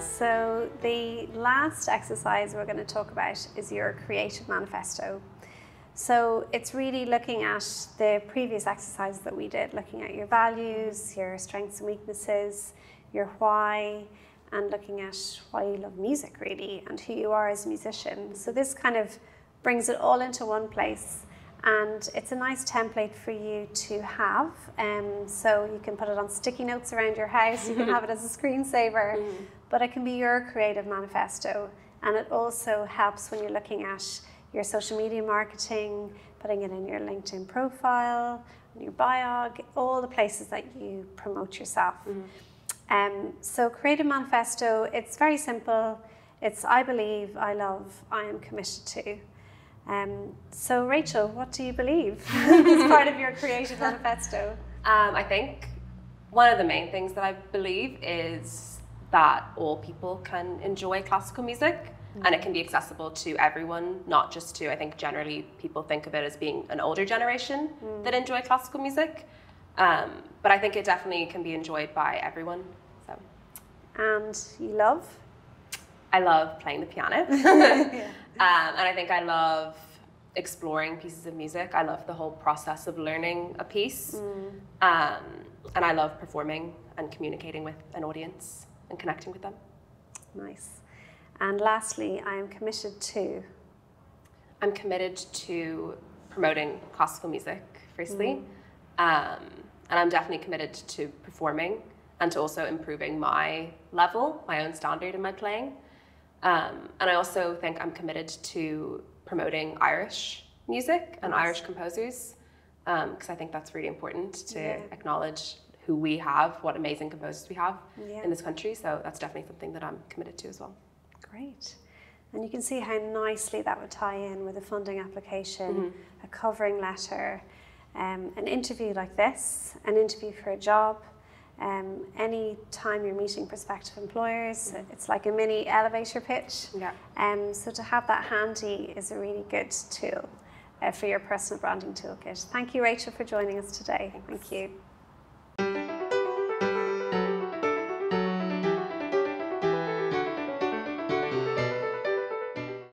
So the last exercise we're going to talk about is your creative manifesto. So it's really looking at the previous exercises that we did, looking at your values, your strengths and weaknesses, your why, and looking at why you love music really and who you are as a musician. So this kind of brings it all into one place and it's a nice template for you to have. Um, so you can put it on sticky notes around your house, you can have it as a screensaver, mm. but it can be your creative manifesto. And it also helps when you're looking at your social media marketing, putting it in your LinkedIn profile, your bio, all the places that you promote yourself. Mm. Um, so creative manifesto, it's very simple. It's I believe, I love, I am committed to. Um, so, Rachel, what do you believe is part of your creative manifesto? Um, I think one of the main things that I believe is that all people can enjoy classical music mm. and it can be accessible to everyone, not just to, I think generally people think of it as being an older generation mm. that enjoy classical music. Um, but I think it definitely can be enjoyed by everyone. So. And you love? I love playing the piano. yeah. Um, and I think I love exploring pieces of music. I love the whole process of learning a piece. Mm. Um, and I love performing and communicating with an audience and connecting with them. Nice. And lastly, I am committed to. I'm committed to promoting classical music, firstly. Mm. Um, and I'm definitely committed to performing and to also improving my level, my own standard in my playing. Um, and I also think I'm committed to promoting Irish music and. Irish composers because um, I think that's really important to yeah. acknowledge who we have, what amazing composers we have yeah. in this country. So that's definitely something that I'm committed to as well. Great. And you can see how nicely that would tie in with a funding application, mm-hmm. a covering letter, um, an interview like this, an interview for a job, um, any time you're meeting prospective employers, mm. it's like a mini elevator pitch. Yeah. Um, so to have that handy is a really good tool uh, for your personal branding toolkit. Thank you, Rachel, for joining us today. Thanks. Thank you.